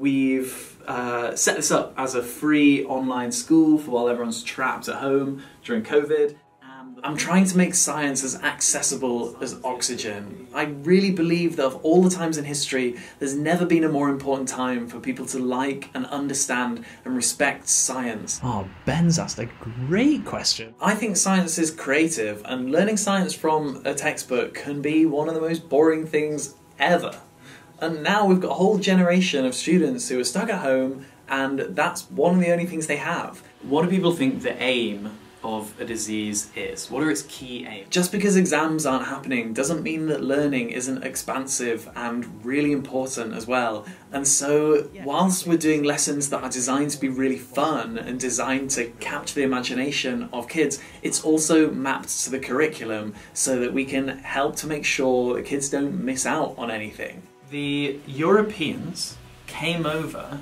We've uh, set this up as a free online school for while everyone's trapped at home during COVID. I'm trying to make science as accessible as oxygen. I really believe that of all the times in history, there's never been a more important time for people to like and understand and respect science. Oh, Ben's asked a great question. I think science is creative, and learning science from a textbook can be one of the most boring things ever. And now we've got a whole generation of students who are stuck at home, and that's one of the only things they have. What do people think the aim of a disease is? What are its key aims? Just because exams aren't happening doesn't mean that learning isn't expansive and really important as well. And so, whilst we're doing lessons that are designed to be really fun and designed to capture the imagination of kids, it's also mapped to the curriculum so that we can help to make sure that kids don't miss out on anything. The Europeans came over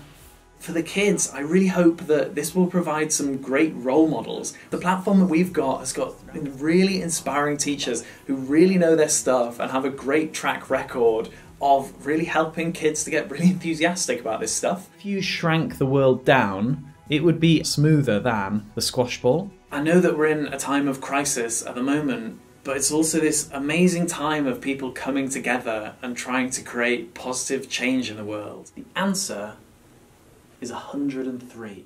for the kids, I really hope that this will provide some great role models. The platform that we've got has got really inspiring teachers who really know their stuff and have a great track record of really helping kids to get really enthusiastic about this stuff. If you shrank the world down, it would be smoother than the squash ball. I know that we're in a time of crisis at the moment, but it's also this amazing time of people coming together and trying to create positive change in the world. The answer is 103.